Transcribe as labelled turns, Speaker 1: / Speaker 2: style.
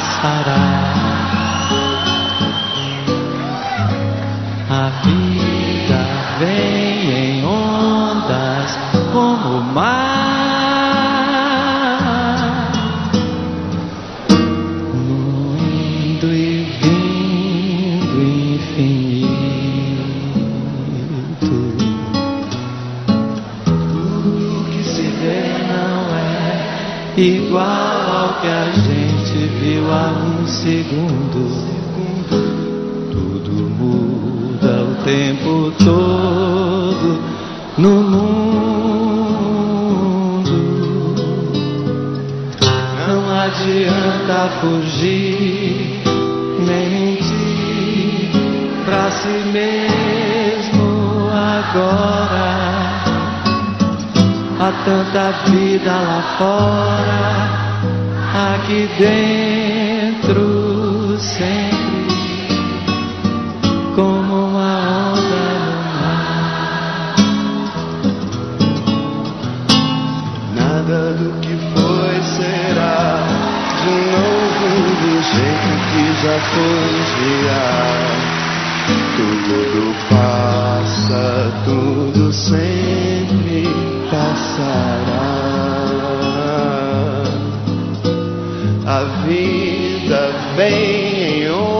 Speaker 1: parar. A vida vem em ondas como o mar, indo e vindo infinito. Tudo que se vê não é igual ao que a gente viu há um segundo. Tudo muda o tempo todo no mundo. Não adianta fugir, nem mentir pra si mesmo agora. Há tanta vida lá fora, aqui dentro sempre, como uma onda no mar.
Speaker 2: Nada do que foi será de novo do jeito que já foi. Tudo a vida vem em um